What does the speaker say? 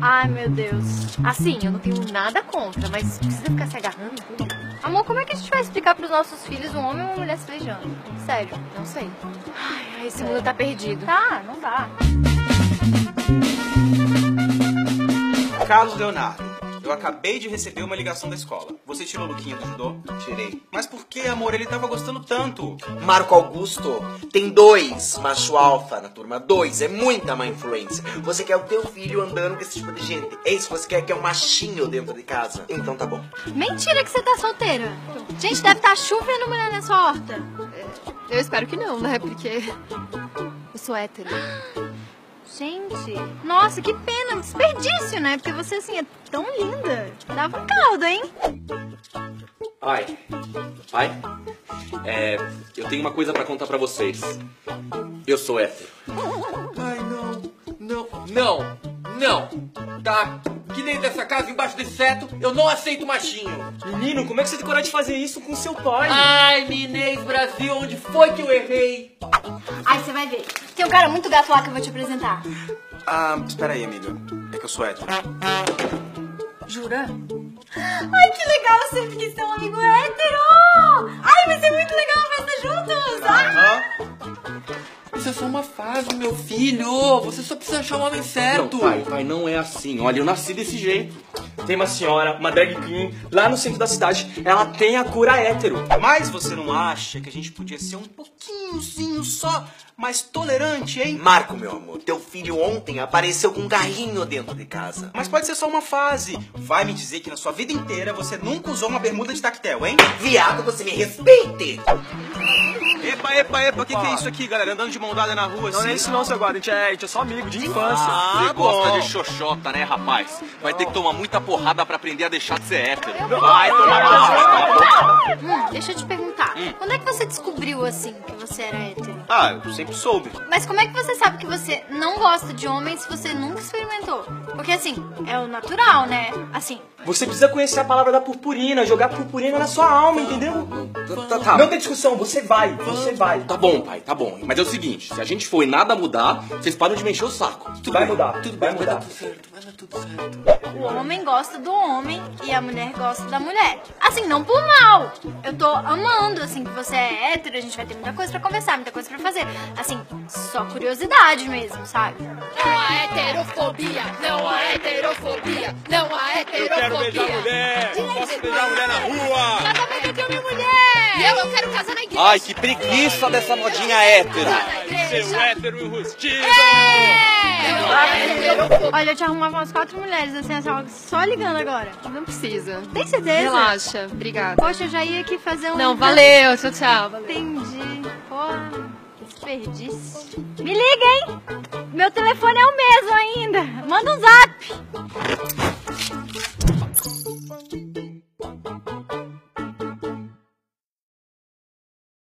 Ai, meu Deus. Assim, eu não tenho nada contra, mas precisa ficar se agarrando. Amor, como é que a gente vai explicar pros nossos filhos um homem e uma mulher se beijando? Sério, não sei. Ai, esse mundo tá perdido. Tá, não dá. Carlos Leonardo, eu acabei de receber uma ligação da escola. Você tirou o Luquinha do judô? Tirei. Mas por que, amor? Ele tava gostando tanto. Marco Augusto, tem dois macho alfa na turma. Dois, é muita má influência. Você quer o teu filho andando com esse tipo de gente. É isso que você quer, que é um machinho dentro de casa. Então tá bom. Mentira que você tá solteira. Gente, deve estar tá chovendo mulher na sua horta. Eu espero que não, né? Porque eu sou hétero. Gente, nossa, que pena, desperdício, né? Porque você, assim, é tão linda. Dava um caldo, hein? Pai, pai, é, eu tenho uma coisa pra contar pra vocês. Eu sou hétero. Ai, não, não, não, não, tá? Que dentro dessa casa, embaixo desse teto, eu não aceito machinho. Menino, como é que você tem coragem de fazer isso com seu pai? Ai, Minês Brasil, onde foi que eu errei? Ai, você vai ver. Tem um cara muito gato lá que eu vou te apresentar. Ah, espera aí, amiga. É que eu sou hétero. Jura? Ai, que legal, você que ser um amigo hétero! Uma fase, meu filho. Você só precisa achar o homem certo. Não, pai, pai, não é assim. Olha, eu nasci desse jeito. Tem uma senhora, uma drag queen, lá no centro da cidade. Ela tem a cura hétero. Mas você não acha que a gente podia ser um pouquinhozinho só mais tolerante, hein? Marco, meu amor, teu filho ontem apareceu com um carrinho dentro de casa. Mas pode ser só uma fase. Vai me dizer que na sua vida inteira você nunca usou uma bermuda de tactel, hein? Viado, você me respeite! Epa, epa, epa, o que, que é isso aqui, galera? Andando de mão dada na rua assim? Não é isso não, seu guarda. A gente é, a gente é só amigo de infância. Ah, Você gosta bom. de xoxota, né, rapaz? Vai ter que tomar muita porrada pra aprender a deixar de ser hétero. Vai tomar Hum, deixa eu te perguntar. Quando é que você descobriu, assim, que você era hétero? Ah, eu sempre soube. Mas como é que você sabe que você não gosta de homens se você nunca experimentou? Porque, assim, é o natural, né? Assim, Você precisa conhecer a palavra da purpurina, jogar purpurina na sua alma, entendeu? Tá, tá. Não tem discussão, você vai, você vai. Tá bom, pai, tá bom. Mas é o seguinte, se a gente for e nada mudar, vocês param de me encher o saco. Tudo Vai bem. mudar, tudo vai bem, mudar. Vai dar tudo certo, vai dar tudo certo. o homem gosta do homem e a mulher gosta da mulher. Assim, não por mal. Eu tô amando, assim, que você é hétero, a gente vai ter muita coisa pra conversar, muita coisa pra fazer. Assim, só curiosidade mesmo, sabe? Não há heterofobia, não há heterofobia, não há heterofobia. Mulher! Posso beijar a mulher na rua! Nada mais que eu tenho minha mulher. E eu, eu quero casar na igreja. Ai, que preguiça dessa modinha hétera. Na igreja. hétero enrustido! Olha, eu te arrumava umas quatro mulheres, assim, só, só ligando agora. Não precisa. Tem certeza? Relaxa, obrigada. Poxa, eu já ia aqui fazer um... Não, valeu, tchau, tchau. Valeu. Entendi. Porra, desperdício. Me liga, hein? Meu telefone é o mesmo ainda. Manda um zap.